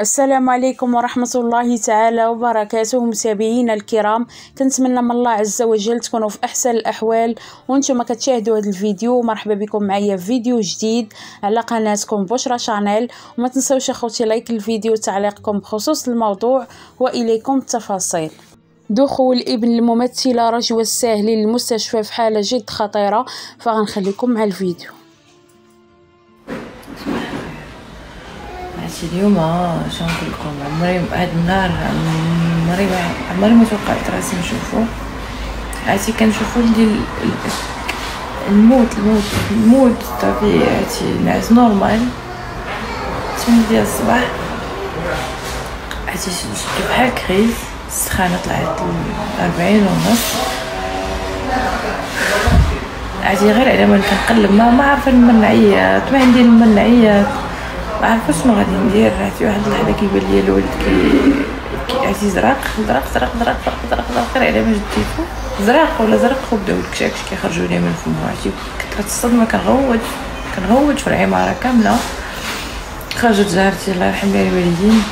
السلام عليكم ورحمة الله تعالى وبركاته متابعينا الكرام. كنتمنى من الله عز وجل تكونوا في أحسن الأحوال. وأنتم كتشاهدوا هذا الفيديو مرحبا بكم معايا في فيديو جديد على قناتكم بشرى شانيل. وما تنسوش أخوتي لايك الفيديو وتعليقكم بخصوص الموضوع وإليكم التفاصيل. دخول ابن الممثلة رجوة الساهلي للمستشفى في حالة جد خطيرة فغنخليكم مع الفيديو. عرفتي اليوم شنو نقول لكم؟ عمري هاد النهار عمري عمري ما توقعت راسي نشوفو. عرفتي كنشوفو ديال الموت الموت الموت عرفتي الناس normal ثمانية ديال الصباح. عرفتي شفتو بحال crise؟ السخانة طلعت لأربعين ونص. عرفتي غير على ما كنقلب ما ما عارفة لما نعيط ما عندي نعيط ما عرفتش شنو غادي ندير. عرفتي واحد اللحظه كيبان ليا الولد كي عرفتي زرق زرق زرق زرق زرق زرق زرق غير على ما جديتو زرق ولا زرق وبداو الكشاكش كيخرجوا لي من فمو عرفتي؟ كثرت الصدمه كنغوت كنغوت في العمارة كاملة. خرجت جارتي الله يرحم ليها الوالدين.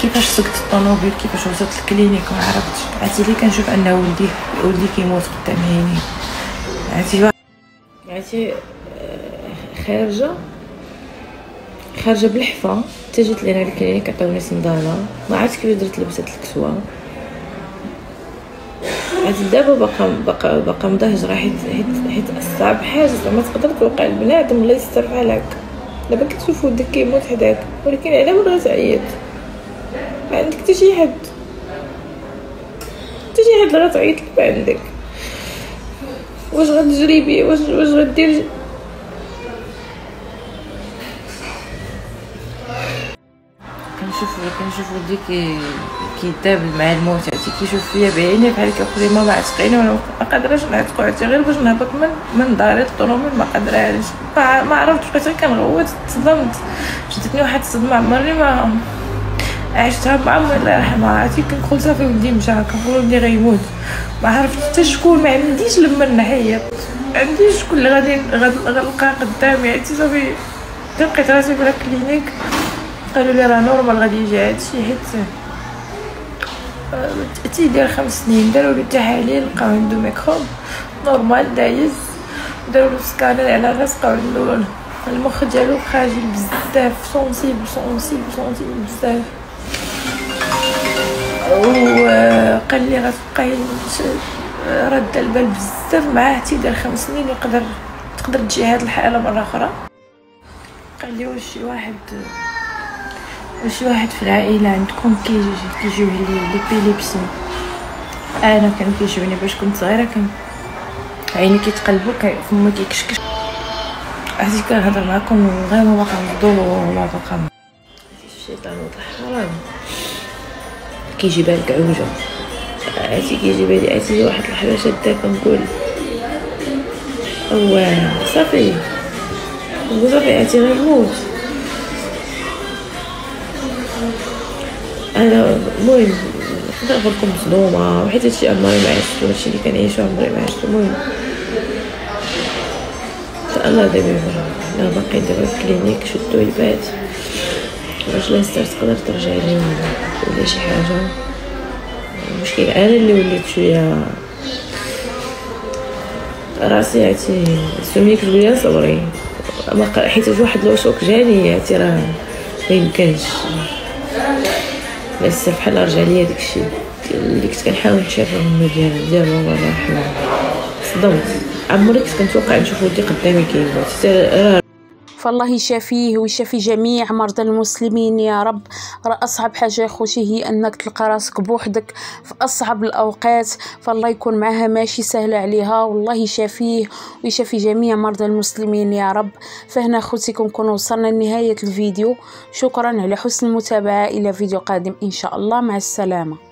كيفاش سقت الطوموبيل؟ كيفاش وصلت الكلينيك ما عرفتش. عرفتي لي كنشوف أن ولدي ولدي كيموت قدام عيني. عرفتي؟ عرفتي خارجة. خارجة بالحفا حتى جات لينا الكلينيك عطاوني صندالة. ما عرفتش كيفاش درت لبست الكسوة. عاد دابا باقا باقا باقا مضهجره حيت حيت حيت الصعب حاجة. زعما تقدر توقع لبنادم الله يستر بحال دابا كتشوف ولدك كيموت حداك ولكن على من غتعيط ما عندك حتى شي حد. حتى شي حد اللي غتعيط ما عندك. واش غتجري بيه واش واش غدير كنشوف كنشوف ولدي كي كيداب مع الموت. عرفتي كيشوف فيا بعيني بحال كيقول لي ماما عتقيني وأنا ما قادراش نعتقو عرفتي؟ غير باش نهبط من من داري الطوموبيل ما قادراش ما عرفتش. بقيت كنغوت. تصدمت شدتني واحد الصدمة عمرني ما عشتها مع امي الله يرحمها عرفتي؟ كنقول صافي ولدي مشى. كنقول ولدي غيموت. ما عرفت حتى شكون. ما عنديش لما نعيط عندي شكون اللي غادي غنلقى قدامي. عرفتي؟ صافي. لقيت راسي في ال clinique. قالوا لي راه normal غادي يجي هادشي حيت تيدير خمس سنين داروا له تحاليل لقاو عنده ميكروب normal دايز داروا له سكانر على الراس لقاو عنده المخ ديالو خاجل بزاف sensible sensible sensible بزاف. وقال لي غتبقاي رد البال بزاف معاه تيدير خمس سنين يقدر تقدر تجي هاد الحالة مرة أخرى. قال لي واش شي واحد واش واحد في العائلة عندكم كيجي كيجيوه les épilepsies؟ أنا كان كيجيوني باش كنت صغيرة كان عيني كيتقلبوا فمي كيكشكش. عرفتي كنهضر معاكم غير ما نضو ولا باقا الشيطان حرام. كيجي بالك عوجة. عرفتي كيجي بالي عرفتي واحد اللحظه شاده كنقول. هو صافي. نقول صافي عرفتي غير أنا المهم نقدر نقول لكم مصدومه وحيت هادشي عمري ما عشت هادشي اللي كنعيشو عمري ما عشت المهم الله دابا لا باقي دابا في الكلينيك شدو يبات باش لا ستار تقدر ترجع لي ولا شي حاجة. المشكل أنا اللي وليت شوية راسي عرفتي سميك شوية صبري. حيت واحد لوشوك جاني عرفتي راه ميمكنش لسه بحال رجع ليا داكشي اللي كنت كنحاول نشرهم ديال ديال ماما الله يرحمها صدمت. عمري كنت كنتوقع نشوف ولدي قدامي كيموت فالله يشافيه ويشافي جميع مرضى المسلمين. يا رب راه أصعب حاجة خوتي هي أنك تلقى راسك بوحدك في أصعب الأوقات. فالله يكون معها ماشي سهله عليها. والله يشافيه ويشافي جميع مرضى المسلمين يا رب. فهنا خوتي كنكون وصلنا لنهاية الفيديو. شكرا على حسن المتابعة. إلى فيديو قادم إن شاء الله. مع السلامة.